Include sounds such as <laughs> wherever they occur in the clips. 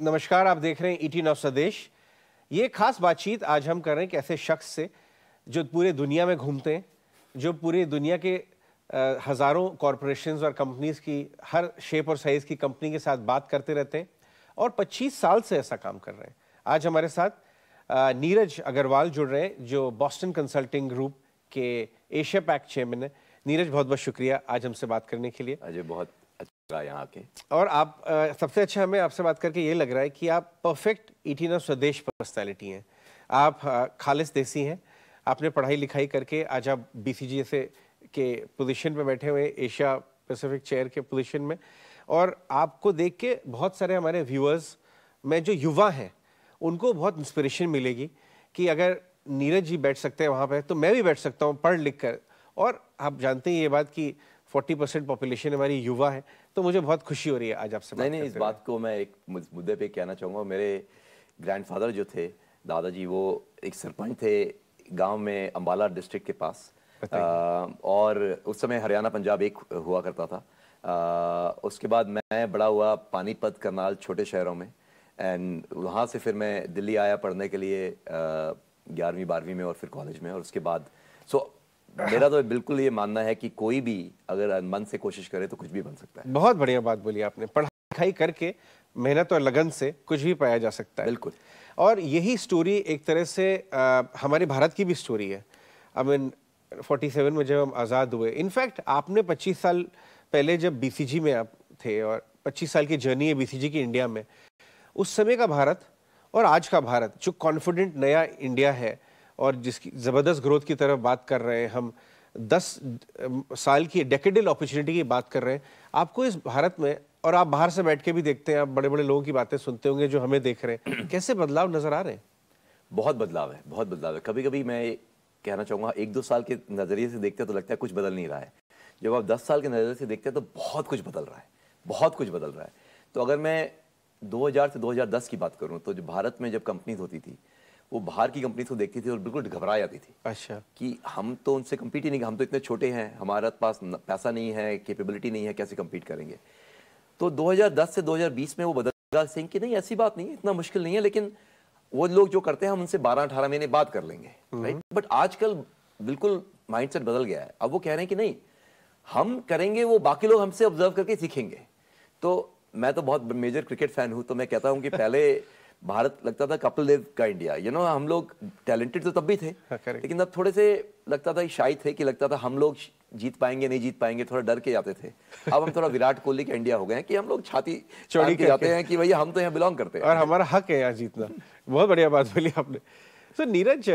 नमस्कार, आप देख रहे हैं ईटी नव स्वदेश। ये खास बातचीत आज हम कर रहे हैं कि ऐसे शख्स से जो पूरे दुनिया में घूमते हैं, जो पूरी दुनिया के हज़ारों कॉरपोरेशंस और कंपनीज़ की, हर शेप और साइज़ की कंपनी के साथ बात करते रहते हैं और 25 साल से ऐसा काम कर रहे हैं। आज हमारे साथ नीरज अग्रवाल जुड़ रहे हैं, जो बॉस्टन कंसल्टिंग ग्रुप के एशिया पैक चेयरमैन है। नीरज बहुत बहुत शुक्रिया आज हमसे बात करने के लिए। अजय, बहुत यहाँ के। और आप आ, सबसे अच्छा हमें आपसे बात करके ये लग रहा है कि आप परफेक्ट ईटीन स्वदेश पर्सनैलिटी हैं। आप खालिश देसी हैं। आपने पढ़ाई लिखाई करके आज आप बी से के पोजीशन पे बैठे हुए एशिया पैसिफिक चेयर के पोजीशन में। और आपको देख के बहुत सारे हमारे व्यूअर्स में जो युवा हैं उनको बहुत इंस्पिरेशन मिलेगी कि अगर नीरज जी बैठ सकते हैं वहाँ पे तो मैं भी बैठ सकता हूँ पढ़ लिख कर। और आप जानते हैं ये बात कि 40 परसेंट पॉपुलेशन हमारी युवा है तो मुझे बहुत खुशी हो रही है आज आपसे नहीं नहीं इस बात को मैं एक मुद्दे पे कहना चाहूँगा। मेरे ग्रैंडफादर जो थे दादाजी वो एक सरपंच थे गाँव में अम्बाला डिस्ट्रिक्ट के पास। आ, और उस समय हरियाणा पंजाब एक हुआ करता था। आ, उसके बाद मैं बड़ा हुआ पानीपत करनाल छोटे शहरों में। एंड वहाँ से फिर मैं दिल्ली आया पढ़ने के लिए ग्यारहवीं बारहवीं में और फिर कॉलेज में। और उसके बाद सो so, मेरा तो बिल्कुल ये मानना है कि कोई भी अगर मन से कोशिश करे तो कुछ भी बन सकता है। बहुत बढ़िया बात बोली आपने। पढ़ाई लिखाई करके मेहनत और लगन से कुछ भी पाया जा सकता है। बिल्कुल। और यही स्टोरी एक तरह से आ, हमारे भारत की भी स्टोरी है। आई मीन फोर्टी सेवन में जब हम आज़ाद हुए इनफैक्ट आपने 25 साल पहले जब बीसीजी में आप थे और 25 साल की जर्नी है बीसीजी की इंडिया में उस समय का भारत और आज का भारत जो कॉन्फिडेंट नया इंडिया है और जिसकी ज़बरदस्त ग्रोथ की तरफ़ बात कर रहे हैं हम दस साल की डेकेडल अपॉर्चुनिटी की बात कर रहे हैं। आपको इस भारत में और आप बाहर से बैठ के भी देखते हैं आप बड़े बड़े लोगों की बातें सुनते होंगे जो हमें देख रहे हैं। <clears throat> कैसे बदलाव नज़र आ रहे हैं? बहुत बदलाव है बहुत बदलाव है। कभी कभी मैं कहना चाहूँगा एक दो साल के नज़रिए से देखते हैं तो लगता है कुछ बदल नहीं रहा है। जब आप दस साल के नज़रिए से देखते हैं तो बहुत कुछ बदल रहा है बहुत कुछ बदल रहा है। तो अगर मैं 2000 से 2010 की बात करूँ तो जो भारत में जब कंपनीज़ होती थी वो बाहर की कंपनीज़ को देखती थी और बिल्कुल घबरा जाती थी अच्छा। कि हम तो उनसे कम्पीट ही नहीं हम तो इतने छोटे हैं हमारे पास पैसा नहीं है कैपेबिलिटी नहीं है कैसे कम्पीट करेंगे? तो 2010 से 2020 में वो बदल सिंह कि नहीं ऐसी बात नहीं इतना मुश्किल नहीं है लेकिन वो लोग जो करते हैं हम उनसे 12-18 महीने बात कर लेंगे राइट हम्म। बट आजकल बिल्कुल माइंडसेट बदल गया है। अब वो कह रहे हैं कि नहीं हम करेंगे वो बाकी लोग हमसे ऑब्ज़र्व करके सीखेंगे। तो मैं तो बहुत मेजर क्रिकेट फ़ैन हूँ तो मैं कहता हूँ कि <laughs> पहले भारत लगता था कपिल देव का इंडिया यू नो हम लोग टैलेंटेड तो तब भी थे हाँ, लेकिन अब थोड़े से लगता था शायद थे कि लगता था हम लोग जीत पाएँगे नहीं जीत पाएँगे थोड़ा डर के जाते थे। अब हम थोड़ा विराट कोहली का इंडिया हो गए हैं कि हम लोग छाती चौड़ी के जाते हैं कि भैया हम तो यहाँ बिलोंग करते हैं। और हमारा हक है यहाँ जीतना। बहुत बढ़िया बात बोली आपने। तो नीरज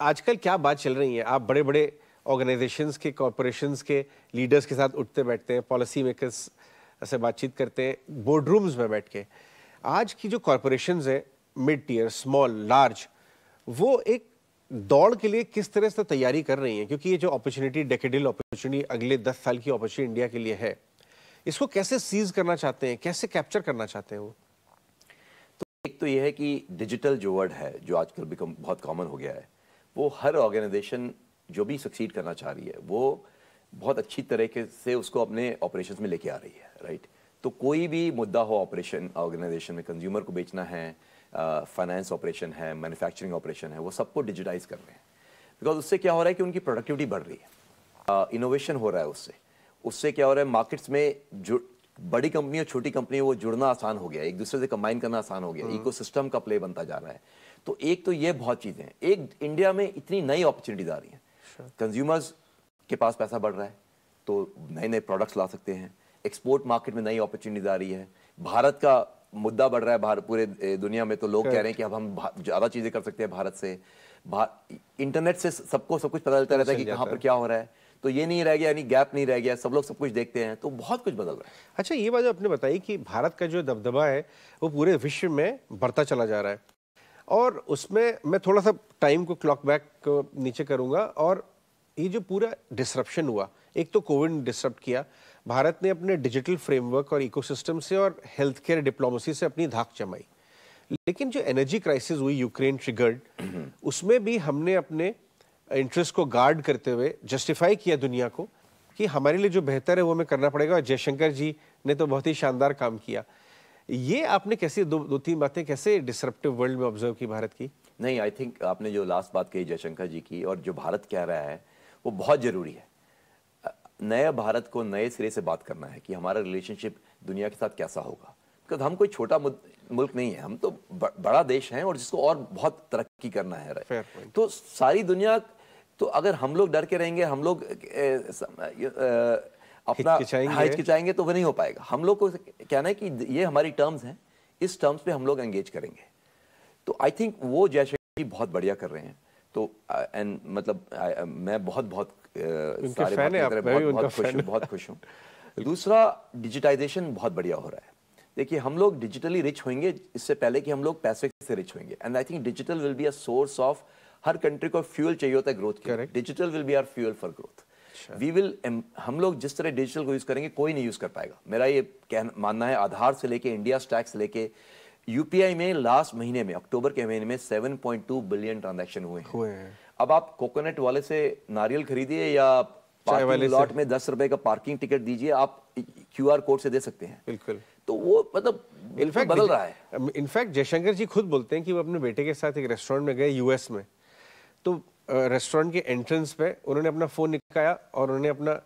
आजकल क्या बात चल रही है? आप बड़े बड़े ऑर्गेनाइजेशंस के कॉरपोरेशंस के लीडर्स के साथ उठते बैठते हैं पॉलिसी मेकर्स से बातचीत करते हैं बोर्ड रूम्स में बैठ के। आज की जो कॉरपोरेशन है मिड टीयर स्मॉल लार्ज वो एक दौड़ के लिए किस तरह से तैयारी कर रही हैं? क्योंकि ये जो अपॉर्चुनिटी डेकेडिल अपॉर्चुनिटी अगले दस साल की अपॉर्चुनिटी इंडिया के लिए है, इसको कैसे सीज करना चाहते हैं? कैसे कैप्चर करना चाहते हैं वो? तो एक तो ये है कि डिजिटल जो वर्ड है, जो आजकल बिकम बहुत कॉमन हो गया है, वो हर ऑर्गेनाइजेशन जो भी सक्सीड करना चाह रही है, वो बहुत अच्छी तरीके से उसको अपने ऑपरेशन में लेके आ रही है राइट तो कोई भी मुद्दा हो ऑपरेशन ऑर्गेनाइजेशन में कंज्यूमर को बेचना है फाइनेंस ऑपरेशन है मैन्युफैक्चरिंग ऑपरेशन है वो सबको डिजिटाइज कर रहे हैं। बिकॉज़ उससे क्या हो रहा है कि उनकी प्रोडक्टिविटी बढ़ रही है। इनोवेशन हो रहा है उससे। उससे क्या हो रहा है मार्केट्स में जो बड़ी कंपनी और छोटी कंपनी वो जुड़ना आसान हो गया एक दूसरे से कंबाइन करना आसान हो गया इको सिस्टम का प्ले बनता जा रहा है। तो एक तो ये बहुत चीज़ें हैं। एक इंडिया में इतनी नई अपॉर्चुनिटीज़ आ रही हैं। कंज्यूमर्स के पास पैसा बढ़ रहा है तो नए नए प्रोडक्ट्स ला सकते हैं। एक्सपोर्ट मार्केट में नई अपॉर्चुनिटीज़ आ रही है। भारत का मुद्दा बढ़ रहा है भारत पूरे दुनिया में तो लोग कह रहे हैं कि अब हम ज़्यादा चीज़ें कर सकते हैं भारत से। इंटरनेट से सबको सब कुछ पता चलता रहता है कि कहाँ पर क्या हो रहा है। तो ये नहीं रह गया यानी गैप नहीं रह गया सब लोग सब कुछ देखते हैं तो बहुत कुछ बदल रहा है। अच्छा ये बात आपने बताई कि भारत का जो दबदबा है वो पूरे विश्व में बढ़ता चला जा रहा है। और उसमें मैं थोड़ा सा टाइम को क्लॉक बैक को नीचे करूँगा और ये जो पूरा डिसरप्शन हुआ एक तो कोविड ने डिसरप्ट किया भारत ने अपने डिजिटल फ्रेमवर्क और इकोसिस्टम से और हेल्थ केयर डिप्लोमेसी से अपनी धाक जमाई। लेकिन जो एनर्जी क्राइसिस हुई, यूक्रेन ट्रिगर्ड, उसमें भी हमने अपने इंटरेस्ट को गार्ड करते हुए जस्टिफाई किया दुनिया को कि हमारे लिए जो बेहतर है वो हमें करना पड़ेगा। और जयशंकर जी ने तो बहुत ही शानदार काम किया। ये आपने कैसे दो दो, तीन बातें कैसे डिसरप्टिव वर्ल्ड में ऑब्ज़र्व की भारत की? नहीं आई थिंक आपने जो लास्ट बात कही जयशंकर जी की और जो भारत कह रहा है, वो बहुत ज़रूरी है। नए भारत को नए सिरे से बात करना है कि हमारा रिलेशनशिप दुनिया के साथ कैसा होगा। बिकॉज़ हम कोई छोटा मुल्क नहीं है हम तो बड़ा देश हैं और जिसको और बहुत तरक्की करना है तो सारी दुनिया तो अगर हम लोग डर के रहेंगे हम लोग अपना हिचकिचाएँगे। तो वो नहीं हो पाएगा। हम लोग को कहना है कि ये हमारी टर्म्स हैं इस टर्म्स पे हम लोग एंगेज करेंगे। तो आई थिंक वो जयशंकर जी बहुत बढ़िया कर रहे हैं। तो एंड मतलब मैं बहुत बहुत सारे बहुत, बहुत, बहुत खुश हूँ बहुत खुश हूँ। दूसरा डिजिटाइजेशन बहुत बढ़िया हो रहा है। देखिए हम लोग डिजिटली रिच होंगे इससे पहले कि हम लोग पैसे से रिच होंगे। And I think digital will be a source of her country को फ्यूल चाहिए होता है ग्रोथ के digital will be our fuel for growth we will हम लोग जिस तरह डिजिटल को यूज़ करेंगे कोई नहीं यूज़ कर पाएगा। मेरा ये कहना मानना है आधार से लेके इंडिया स्टैक्स लेके यूपीआई में लास्ट महीने में अक्टूबर के महीने में 7.2 बिलियन ट्रांजैक्शन हुए हैं। हुए हैं। अब आप कोकोनट वाले से नारियल खरीदिए या पार्किंग लॉट में दस रुपए का पार्किंग टिकट दीजिए आप क्यूआर कोड से दे सकते हैं। बिल्कुल। तो वो मतलब इनफैक्ट बदल रहा है। इनफैक्ट जयशंकर जी खुद बोलते हैं कि वो अपने बेटे के साथ एक रेस्टोरेंट में गए यूएस में। तो रेस्टोरेंट के एंट्रेंस पे उन्होंने अपना फ़ोन निकाया और उन्होंने अपना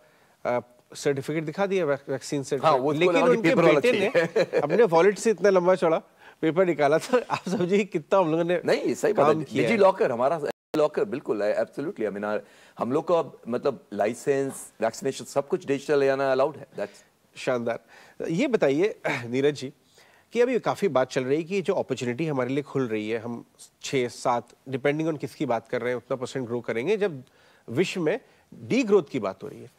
सर्टिफिकेट दिखा दिया वैक्सीन से हाँ, लेकिन उनके बेटे ने <laughs> अपने वॉलेट से इतना लंबा चौड़ा पेपर निकाला था। आप समझिए कितना हम लोगों ने नहीं सही काम किया लॉकर हमारा लॉकर बिल्कुल एब्सोल्युटली आई मीन हम लोग को मतलब लाइसेंस वैक्सीनेशन सब कुछ डिजिटल आना अलाउड है दैट्स शानदार। ये बताइए, नीरज जी, कि अभी काफ़ी बात चल रही है कि जो अपॉर्चुनिटी हमारे लिए खुल रही है, हम छः सात डिपेंडिंग ऑन किसकी बात कर रहे हैं, उतना परसेंट ग्रो करेंगे, जब विश्व में डी ग्रोथ की बात हो रही है।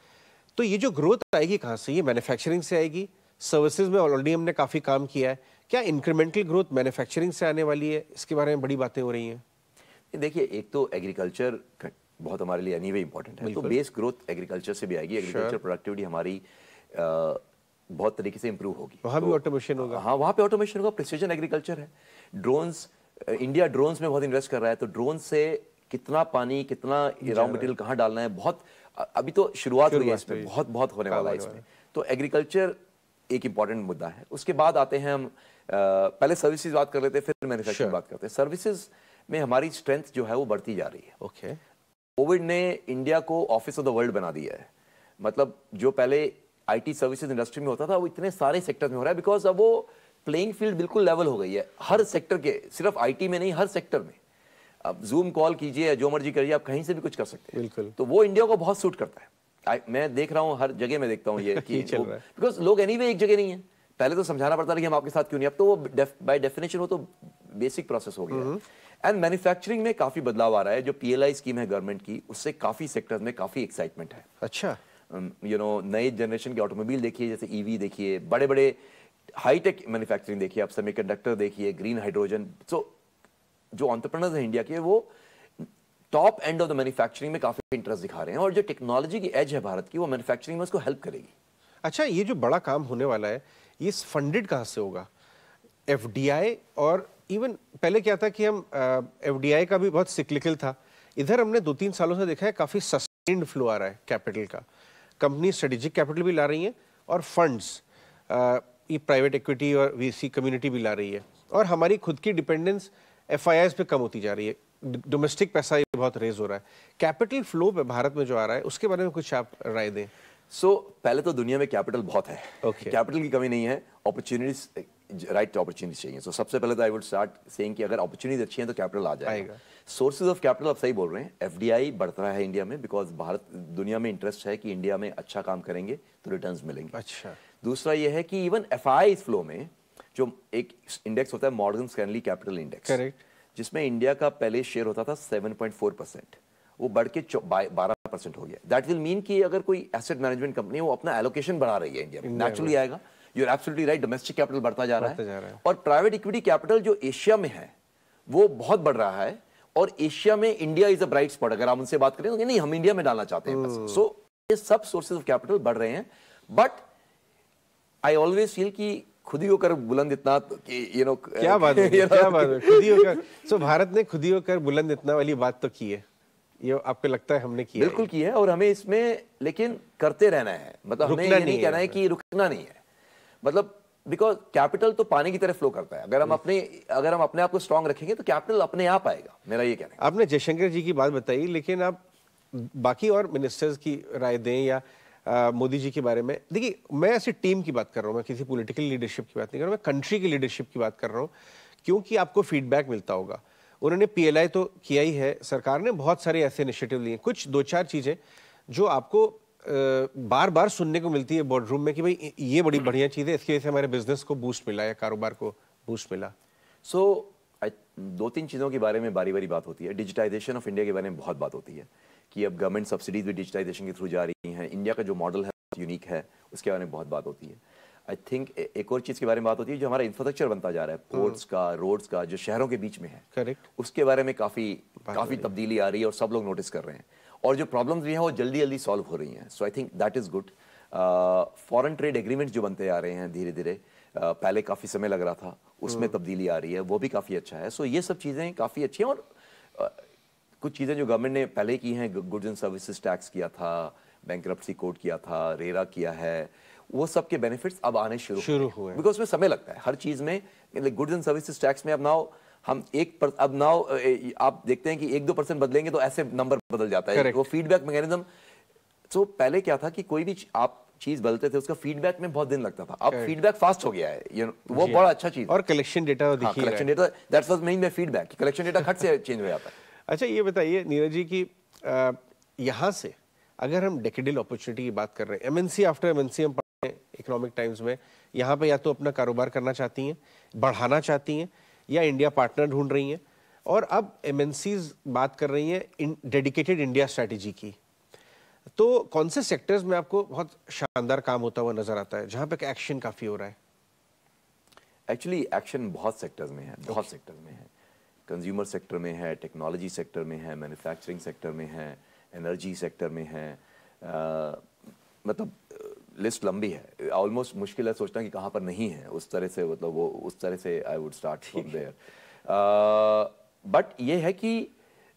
तो ये जो ग्रोथ आएगी कहाँ से? ये मैन्युफैक्चरिंग से आएगी? सर्विसेज़ में ऑलरेडी हमने काफ़ी काम किया है। क्या इंक्रीमेंटल ग्रोथ मैन्युफैक्चरिंग से आने वाली है? इसके बारे में बड़ी बातें हो रही हैं। देखिए एक तो एग्रीकल्चर बहुत हमारे लिए एनी वे इंपॉर्टेंट है। तो बेस ग्रोथ एग्रीकल्चर से भी आएगी। एग्रीकल्चर प्रोडक्टिविटी हमारी बहुत तरीके से इंप्रूव होगी। वहाँ तो, भी ऑटोमेशन होगा। हाँ वहाँ पे ऑटोमेशन होगा। प्रिसीजन एग्रीकल्चर है। ड्रोन्स इंडिया ड्रोन्स में बहुत इन्वेस्ट कर रहा है। तो ड्रोन से कितना पानी कितना रॉ मटेरियल कहाँ डालना है बहुत अभी तो शुरुआत हुई है इसमें। बहुत बहुत होने वाला है इसमें। तो एग्रीकल्चर एक इंपॉर्टेंट मुद्दा है। उसके बाद आते हैं हम पहले सर्विसेज़ बात कर लेते हैं फिर मैन्युफैक्चरिंग बात करते हैं। सर्विसेज़ में हमारी स्ट्रेंथ जो है वो बढ़ती जा रही है। ओके कोविड ने इंडिया को ऑफ़िस ऑफ़ द वर्ल्ड बना दिया है। मतलब जो पहले आईटी सर्विसेज़ इंडस्ट्री में होता था वो इतने सारे सेक्टर में हो रहा है बिकॉज़ अब वो प्लेइंग फ़ील्ड बिल्कुल लेवल हो गई है। हर सेक्टर के सिर्फ़ आईटी में नहीं हर सेक्टर में। अब जूम कॉल कीजिए जो मर्ज़ी करिए आप कहीं से भी कुछ कर सकते हैं। बिल्कुल। तो वो इंडिया को बहुत सूट करता है। I, मैं देख रहा हूँ हर जगह में देखता हूँ ये <laughs> कि बिकॉज़ लोग एनी anyway एक जगह नहीं है। पहले तो समझाना पड़ता था कि हम आपके साथ क्यों नहीं अब तो वो बाय डेफिनेशन वो तो बेसिक प्रोसेस हो गया एंड मैन्युफैक्चरिंग में काफ़ी बदलाव आ रहा है। जो पीएलआई स्कीम है गवर्नमेंट की उससे काफ़ी सेक्टर्स में काफ़ी एक्साइटमेंट है। अच्छा। यू नो नए जनरेशन के ऑटोमोबाइल देखिए जैसे ईवी e देखिए बड़े बड़े हाईटेक मैन्युफैक्चरिंग देखिए आप सेमीकंडक्टर देखिए ग्रीन हाइड्रोजन सो जो ऑन्टरप्रनर्स हैं इंडिया के वो top end of the manufacturing में काफ़ी इंटरेस्ट दिखा रहे हैं। और जो टेक्नोलॉजी की एज है भारत की वो मैन्युफैक्चरिंग में उसको हेल्प करेगी। अच्छा ये जो बड़ा काम होने वाला है ये फंडेड कहाँ से होगा? एफडीआई और इवन पहले क्या था कि हम एफडीआई का भी बहुत सिक्लिकल था। इधर हमने दो तीन सालों से देखा है काफ़ी सस्टेन्ड फ्लो आ रहा है कैपिटल का। कंपनी स्ट्रेटेजिक कैपिटल भी ला रही हैं और फंड्स ये प्राइवेट इक्विटी और वीसी कम्युनिटी भी ला रही है। और हमारी खुद की डिपेंडेंस एफ़ पे कम होती जा रही है। डोमेस्टिक पैसा ये बहुत रेज हो रहा है। कैपिटल फ्लो पे भारत में जो आ रहा है, उसके बारे में कुछ आप राय दें? सो so, पहले तो दुनिया में कैपिटल बहुत है। Okay. कैपिटल की कमी नहीं है। अपॉर्चुनिटीज़ राइट अपॉर्चुनिटीज़ चाहिए। सो so, सबसे पहले तो आई वुड स्टार्ट सेइंग कि अगर अपॉर्चुनिटीज़ अच्छी हैं तो कैपिटल आ जाएगा। सोर्सेज ऑफ़ कैपिटल आप सही बोल रहे हैं। एफडीआई बढ़ रहा है इंडिया में बिकॉज़ भारत दुनिया में इंटरेस्ट है कि इंडिया में अच्छा काम करेंगे तो रिटर्न मिलेंगे। अच्छा। दूसरा यह है कि इवन एफ़ आई फ्लो में जो एक इंडेक्स होता है Morgan Stanley capital index correct जिसमें इंडिया का पहले शेयर होता था 7.4 परसेंट वो बढ़ के बारह परसेंट हो गया। दैट विल मीन कि अगर कोई एसेट मैनेजमेंट कंपनी वो अपना एलोकेशन बढ़ा रही है इंडिया में। नेचुरली आएगा। You are absolutely right domestic capital बढ़ता जा रहा है। और प्राइवेट इक्विटी कैपिटल जो एशिया में है वो बहुत बढ़ रहा है। और एशिया में India is a bright spot अगर आप उनसे बात करें तो नहीं हम इंडिया में डालना चाहते हैं सो hmm. ये सब सोर्सेज ऑफ़ कैपिटल बढ़ रहे हैं। बट आई ऑलवेज फील कि खुद ही होकर बुलंद इतना कि यू नो क्या बात है <laughs> क्या बात है खुद ही होकर। <laughs> सो भारत ने खुद ही होकर बुलंद इतना वाली बात तो की है। ये आपको लगता है हमने किया बिल्कुल की है और हमें इसमें लेकिन करते रहना है। मतलब हमें ये नहीं कहना है कि रुकना नहीं है। मतलब बिकॉज़ कैपिटल तो पानी की तरह फ्लो करता है। अगर हम अपने अगर हम अपने आप को स्ट्रांग रखेंगे तो कैपिटल अपने आप आएगा मेरा ये कहना है। आपने जयशंकर जी की बात बताई लेकिन आप बाकी और मिनिस्टर्स की राय दें या मोदी जी के बारे में। देखिए मैं ऐसी टीम की बात कर रहा हूँ मैं किसी पॉलिटिकल लीडरशिप की बात नहीं कर रहा मैं कंट्री की लीडरशिप की बात कर रहा हूँ क्योंकि आपको फीडबैक मिलता होगा। उन्होंने पीएलआई तो किया ही है। सरकार ने बहुत सारे ऐसे इनिशिएटिव लिए। कुछ दो चार चीज़ें जो आपको बार बार सुनने को मिलती है बोर्ड रूम में कि भाई ये बड़ी बढ़िया चीज़ है इसकी वजह से हमारे बिज़नेस को बूस्ट मिला या कारोबार को बूस्ट मिला। सो so, दो तीन चीज़ों के बारे में बारी बारी बात होती है। डिजिटाइजेशन ऑफ़ इंडिया के बारे में बहुत बात होती है कि अब गवर्नमेंट सब्सिडीज भी डिजिटाइजेशन के थ्रू जा रही हैं। इंडिया का जो मॉडल है यूनिक है उसके बारे में बहुत बात होती है। आई थिंक एक और चीज़ के बारे में बात होती है जो हमारा इंफ्रास्ट्रक्चर बनता जा रहा है पोर्ट्स हम्म। का रोड्स का जो शहरों के बीच में है करेक्ट उसके बारे में काफ़ी काफ़ी तब्दीली आ रही है और सब लोग नोटिस कर रहे हैं। और जो प्रॉब्लम्स भी हैं वो जल्दी जल्दी सॉल्व हो रही हैं। So I think that is good foreign trade agreement जो बनते आ रहे हैं धीरे धीरे uh, पहले काफ़ी समय लग रहा था उसमें हम्म। तब्दीली आ रही है वो भी काफ़ी अच्छा है। सो so ये सब चीज़ें काफ़ी अच्छी हैं और uh, कुछ चीज़ें जो गवर्नमेंट ने पहले की हैं गुड्स एंड सर्विसेज़ टैक्स किया था बैंक कोड किया था रेरा किया है वो सब के बेनिफिट्स अब आने शुरू शुरू हुए बिकॉज़ उसमें समय लगता है। हर चीज़ में गुड्स एंड सर्विसेज़ टैक्स में अब नाउ हम एक पर, अब नाउ आप देखते हैं कि एक दो परसेंट बदलेंगे तो ऐसे नंबर बदल जाता है। Correct. वो फीडबैक मैकेनिज्म तो पहले क्या था कि कोई भी आप चीज़ बदलते थे उसका फीडबैक में बहुत दिन लगता था। अब फीडबैक फास्ट हो गया है। यू नो वो बड़ा अच्छा चीज़। और collection data collection data that's was main feedback collection data खट से <laughs> चेंज हो जाता है। अच्छा ये बताइए नीरज जी की यहाँ से अगर हम डेकेडल अपॉर्चुनिटी की बात कर रहे हैं एमएनसी आफ्टर एमएनसी हम इकोनॉमिक टाइम्स में यहाँ पे या तो अपना कारोबार करना चाहती हैं बढ़ाना चाहती हैं या इंडिया पार्टनर ढूंढ रही हैं। और अब एमएनसीज बात कर रही हैं डेडिकेटेड इंडिया स्ट्रैटेजी की। तो कौन से सेक्टर्स में आपको बहुत शानदार काम होता हुआ नज़र आता है जहाँ पे एक्शन काफ़ी हो रहा है? एक्चुअली एक्शन बहुत सेक्टर्स में है बहुत सेक्टर्स में है। कंज्यूमर सेक्टर में है टेक्नोलॉजी सेक्टर में है मैन्युफैक्चरिंग सेक्टर में है एनर्जी सेक्टर में है। आ, मतलब लिस्ट लंबी है। ऑलमोस्ट मुश्किल है सोचना कि कहाँ पर नहीं है। उस तरह से मतलब वो उस तरह से I would start from there but ये है कि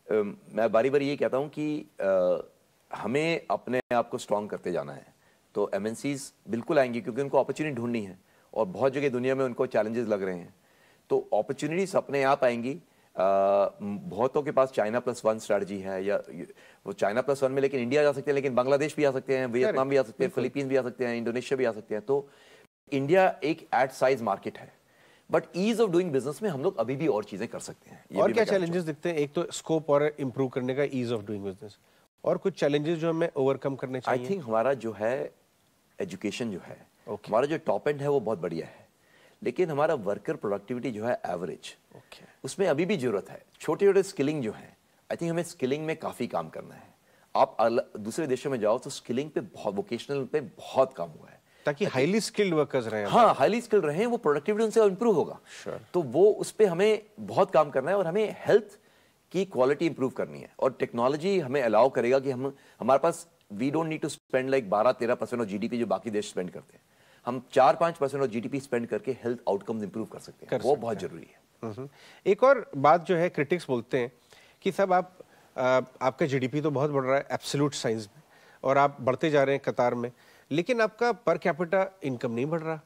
uh, मैं बारी बारी ये कहता हूँ कि uh, हमें अपने आप को स्ट्रॉन्ग करते जाना है। तो एम बिल्कुल आएँगी क्योंकि उनको अपॉर्चुनिटी ढूंढनी है। और बहुत जगह दुनिया में उनको चैलेंजेस लग रहे हैं। तो अपॉर्चुनिटीज़ अपने आप आएँगी। बहुतों के पास चाइना प्लस वन स्ट्रेटजी है या वो चाइना प्लस वन में लेकिन इंडिया जा सकते हैं लेकिन बांग्लादेश भी आ सकते हैं वियतनाम भी आ सकते हैं फिलीपींस भी आ सकते हैं इंडोनेशिया भी आ सकते हैं। तो इंडिया एक एट साइज़ मार्केट है। But ease of doing business में हम लोग अभी भी और चीज़ें कर सकते हैं। और क्या चैलेंजेस दिखते हैं? एक तो स्कोप और इम्प्रूव करने का ईज ऑफ़ डूइंग बिज़नेस और कुछ चैलेंजेस जो हमें ओवरकम करने चाहिए? आई थिंक हमारा जो है एजुकेशन जो है okay. हमारा जो टॉप एंड है वो बहुत बढ़िया है। लेकिन हमारा वर्कर प्रोडक्टिविटी जो है एवरेज okay. उसमें अभी भी ज़रूरत है। छोटे छोटे स्किलिंग जो है आई थिंक हमें स्किलिंग में काफ़ी काम करना है। आप दूसरे देशों में जाओ तो स्किलिंग पे बहुत वोकेशनल पे बहुत काम हुआ है। ताकि हाईली स्किल्ड वर्कर्स रहे हाँ हाईली स्किल्ड रहे वो प्रोडक्टिविटी उनसे इंप्रूव होगा। Sure. तो वो उस पर हमें बहुत काम करना है और हमें हेल्थ की क्वालिटी इंप्रूव करनी है। और टेक्नोलॉजी हमें अलाउ करेगा कि हम हमारे पास we don't need to spend like बारह तेरह परसेंट ऑफ़ जीडीपी जो बाकी देश स्पेंड करते हैं। हम चार पाँच परसेंट ऑफ़ जीडीपी स्पेंड करके हेल्थ आउटकम्स इंप्रूव कर सकते हैं। कर वो बहुत ज़रूरी है। एक और बात जो है क्रिटिक्स बोलते हैं कि सब आप आ, आपका जीडीपी तो बहुत बढ़ रहा है एब्सोल्यूट साइंस में और आप बढ़ते जा रहे हैं कतार में लेकिन आपका पर कैपिटा इनकम नहीं बढ़ रहा।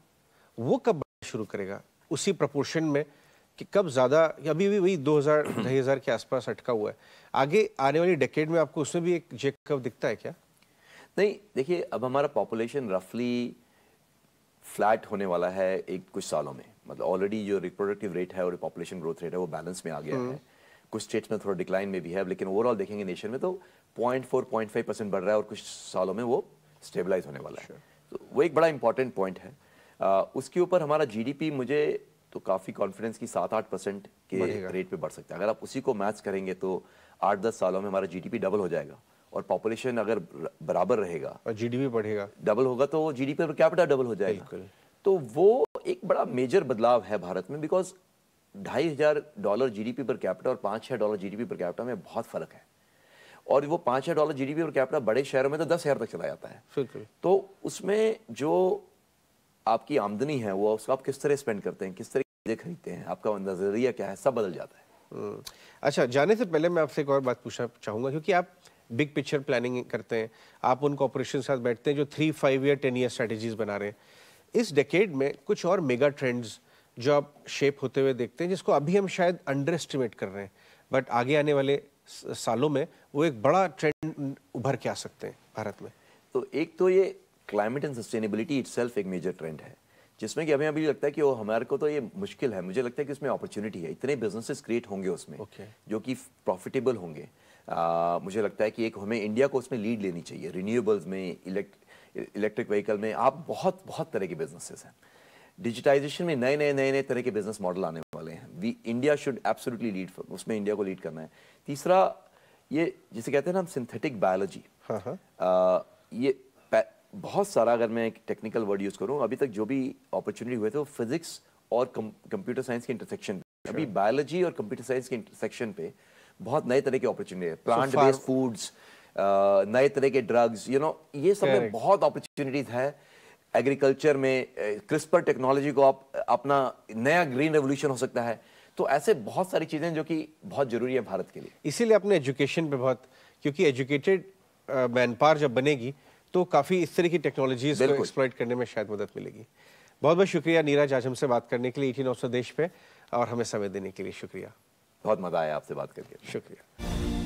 वो कब बढ़ना शुरू करेगा? उसी प्रपोर्शन में कि कब ज़्यादा अभी भी वही 2000 2000 <clears throat> के आसपास अटका हुआ है। आगे आने वाली डेकेड में आपको उसमें भी एक जेक कब दिखता है क्या? नहीं देखिए अब हमारा पॉपुलेशन रफली फ्लैट होने वाला है एक कुछ सालों में। मतलब ऑलरेडी जो रिप्रोडक्टिव रेट है और पॉपुलेशन ग्रोथ रेट है वो बैलेंस में आ गया हम्म। है। कुछ स्टेट्स में थोड़ा डिक्लाइन में भी है लेकिन ओवरऑल देखेंगे नेशन में तो point four point five percent बढ़ रहा है और कुछ सालों में वो स्टेबलाइज होने वाला है। तो वो एक बड़ा इंपॉर्टेंट पॉइंट है। आ, उसके ऊपर हमारा जीडीपी मुझे तो काफ़ी कॉन्फिडेंस की सात आठ परसेंट के रेट पे बढ़ सकता है। अगर आप उसी को मैच करेंगे तो आठ दस सालों में हमारा जीडीपी डबल हो जाएगा। और पॉपुलेशन अगर बराबर रहेगा और जीडीपी बढ़ेगा। डबल होगा तो जीडीपी पर कैपिटा डबल हो जाएगा? तो वो एक बड़ा मेजर बदलाव है भारत में बिकॉज़ ढाई हज़ार डॉलर जीडीपी पर कैपिटा और पाँच हज़ार डॉलर जीडीपी पर कैपिटा में बहुत फ़र्क है। और वो पाँच हज़ार डॉलर जीडीपी पर कैपिटा बड़े शहरों में तो दस हज़ार तक चला जाता है। तो उसमें जो आपकी आमदनी है वो उसको आप किस तरह स्पेंड करते हैं किस तरह चीज़ें खरीदते हैं आपका नज़रिया क्या है सब बदल जाता है। हम्म। अच्छा जाने से पहले मैं आपसे एक और बात पूछना चाहूँगा क्योंकि आप बिग पिक्चर प्लानिंग करते हैं। आप उन कॉपोरेशन के साथ बैठते हैं जो three five year ten year strategies बना रहे हैं। इस डेकेड में कुछ और मेगा ट्रेंड्स जो आप शेप होते हुए देखते हैं जिसको अभी हम शायद अंडर एस्टिमेट कर रहे हैं। बट आगे आने वाले सालों में वो एक बड़ा ट्रेंड उभर के आ सकते हैं भारत में। तो एक तो ये क्लाइमेट एंड सस्टेनेबिलिटी इट एक मेजर ट्रेंड है जिसमें कि हमें अभी लगता है कि वो हमारे को तो ये मुश्किल है। मुझे लगता है कि इसमें अपॉर्चुनिटी है। इतने बिजनेसेस क्रिएट होंगे उसमें okay. जो कि प्रॉफिटेबल होंगे। आ, मुझे लगता है कि एक हमें इंडिया को उसमें लीड लेनी चाहिए रिन्यूएबल्स में इलेक्ट्रिक व्हीकल में। आप बहुत बहुत तरह के बिजनेसेस हैं। डिजिटाइजेशन में नए नए नए नए तरह के बिज़नेस मॉडल आने वाले हैं। We India should absolutely lead उसमें इंडिया को लीड करना है। तीसरा ये जिसे कहते हैं ना हम सिंथेटिक बायोलॉजी हाँ, हाँ। ये बहुत सारा अगर मैं एक टेक्निकल वर्ड यूज़ करूँ अभी तक जो भी अपॉर्चुनिटी हुए थे वो फिजिक्स और कंप्यूटर साइंस के इंटरसेक्शन अभी बायोलॉजी और कंप्यूटर साइंस के इंटरसेक्शन पे बहुत नए तरह के अपॉर्चुनिटी है। प्लांट बेस्ड फूड्स नए तरह के ड्रग्स यू नो ये सब में बहुत अपॉर्चुनिटीज़ है। एग्रीकल्चर में क्रिस्पर टेक्नोलॉजी को आप अपना नया ग्रीन रेवोल्यूशन हो सकता है। तो ऐसे बहुत सारी चीज़ें जो कि बहुत ज़रूरी है भारत के लिए। इसीलिए अपने एजुकेशन पे बहुत क्योंकि एजुकेटेड मैन पावर जब बनेगी तो काफ़ी इस तरह की टेक्नोलॉजीज़ को एक्सप्लॉइट करने में शायद मदद मिलेगी। बहुत बहुत शुक्रिया नीरज आज हमसे बात करने के लिए एटीन ऑफ़ देश पे और हमें समय देने के लिए शुक्रिया। बहुत मज़ा आया आपसे बात करके। शुक्रिया।